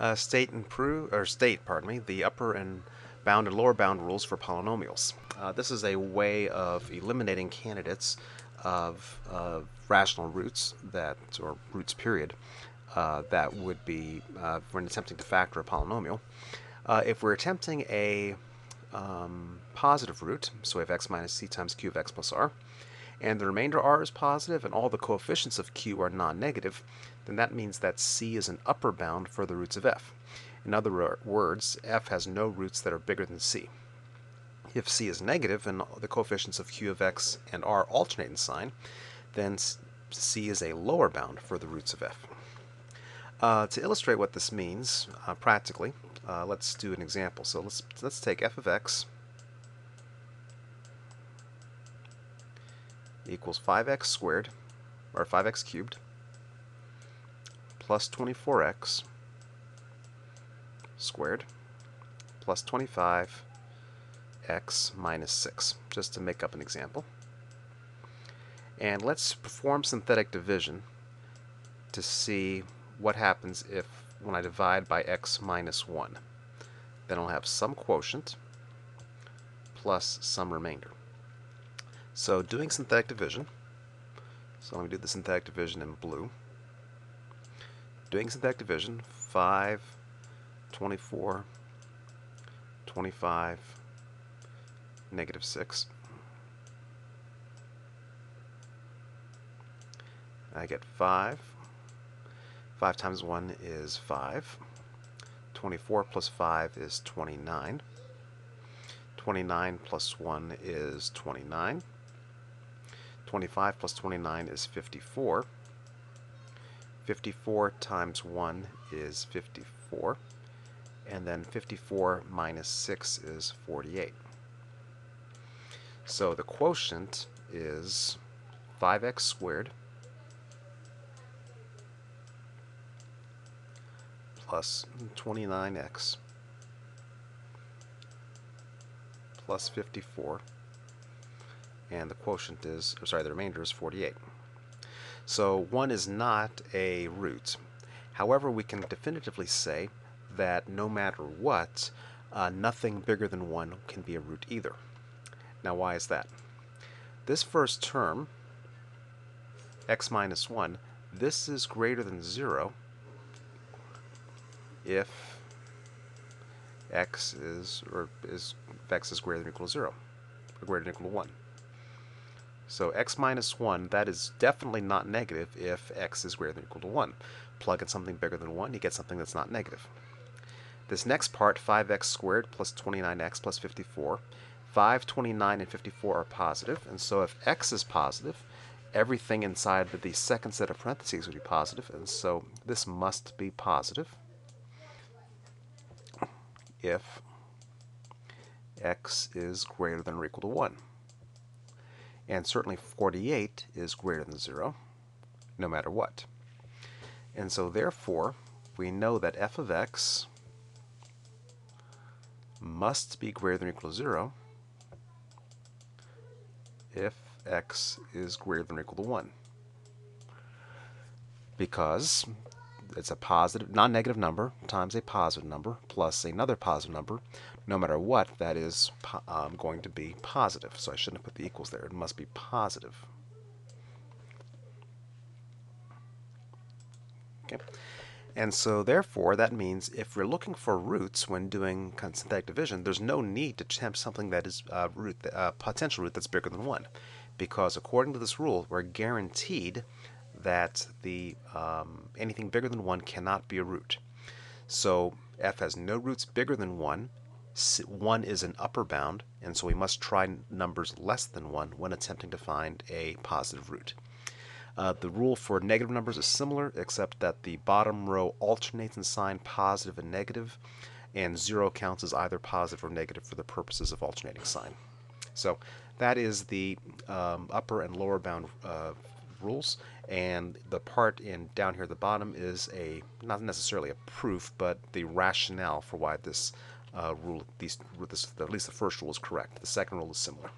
uh, state and prove or state, pardon me, the upper and bound and lower bound rules for polynomials. Uh, this is a way of eliminating candidates of uh, rational roots that, or roots period, uh, that would be uh, when attempting to factor a polynomial. Uh, if we're attempting a um, positive root, so we have x minus c times q of x plus r, and the remainder r is positive and all the coefficients of q are non-negative, then that means that c is an upper bound for the roots of f. In other words, f has no roots that are bigger than c. If c is negative and the coefficients of q of x and r alternate in sign, then c is a lower bound for the roots of f. Uh, to illustrate what this means uh, practically, uh, let's do an example. So let's let's take f of x equals 5x squared, or 5x cubed, plus 24x squared, plus 25x minus 6, just to make up an example. And let's perform synthetic division to see what happens if when I divide by x minus 1. Then I'll have some quotient plus some remainder. So doing synthetic division, so let me do the synthetic division in blue. Doing synthetic division, 5, 24, 25, negative 6. I get 5. 5 times 1 is 5. 24 plus 5 is 29. 29 plus 1 is 29. 25 plus 29 is 54. 54 times 1 is 54. And then 54 minus 6 is 48. So the quotient is 5x squared plus 29x plus 54 and the quotient is, sorry, the remainder is 48. So 1 is not a root. However, we can definitively say that no matter what, uh, nothing bigger than 1 can be a root either. Now why is that? This first term, x minus 1, this is greater than 0 if x is, or is, if x is greater than or equal to 0, or greater than or equal to 1. So x minus 1, that is definitely not negative if x is greater than or equal to 1. Plug in something bigger than 1, you get something that's not negative. This next part, 5x squared plus 29x plus 54, 5, 29, and 54 are positive, and so if x is positive, everything inside the second set of parentheses would be positive, and so this must be positive if x is greater than or equal to 1. And certainly 48 is greater than 0, no matter what. And so therefore, we know that f of x must be greater than or equal to 0 if x is greater than or equal to 1. Because it's a positive, non-negative number times a positive number plus another positive number. No matter what, that is um, going to be positive. So I shouldn't have put the equals there. It must be positive. Okay. And so therefore, that means if we're looking for roots when doing synthetic division, there's no need to attempt something that is a uh, root, a potential root that's bigger than 1. Because according to this rule, we're guaranteed that the um, anything bigger than 1 cannot be a root. So f has no roots bigger than 1. 1 is an upper bound, and so we must try numbers less than 1 when attempting to find a positive root. Uh, the rule for negative numbers is similar, except that the bottom row alternates in sign positive and negative, and 0 counts as either positive or negative for the purposes of alternating sign. So that is the um, upper and lower bound uh, rules and the part in down here at the bottom is a not necessarily a proof but the rationale for why this uh, rule at least the first rule is correct. The second rule is similar